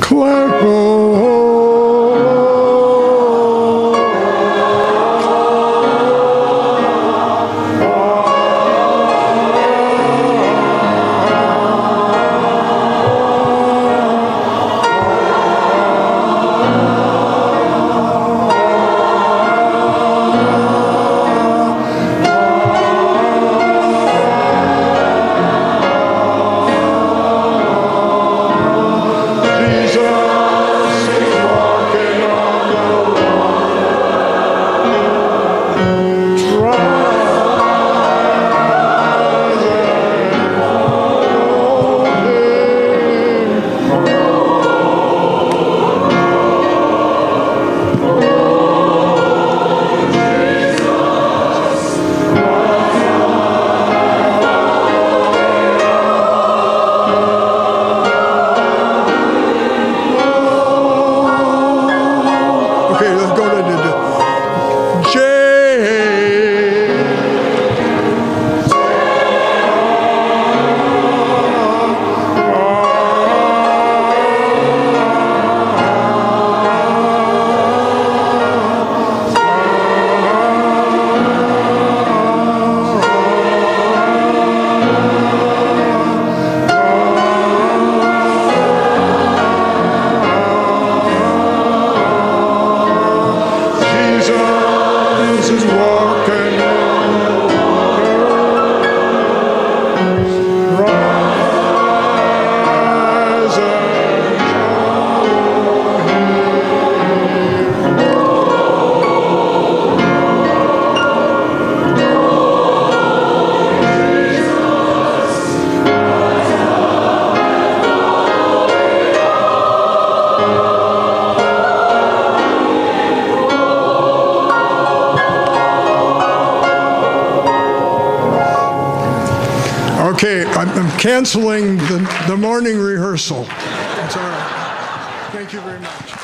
clap. Okay, I'm I'm canceling the, the morning rehearsal. It's all right. Thank you very much.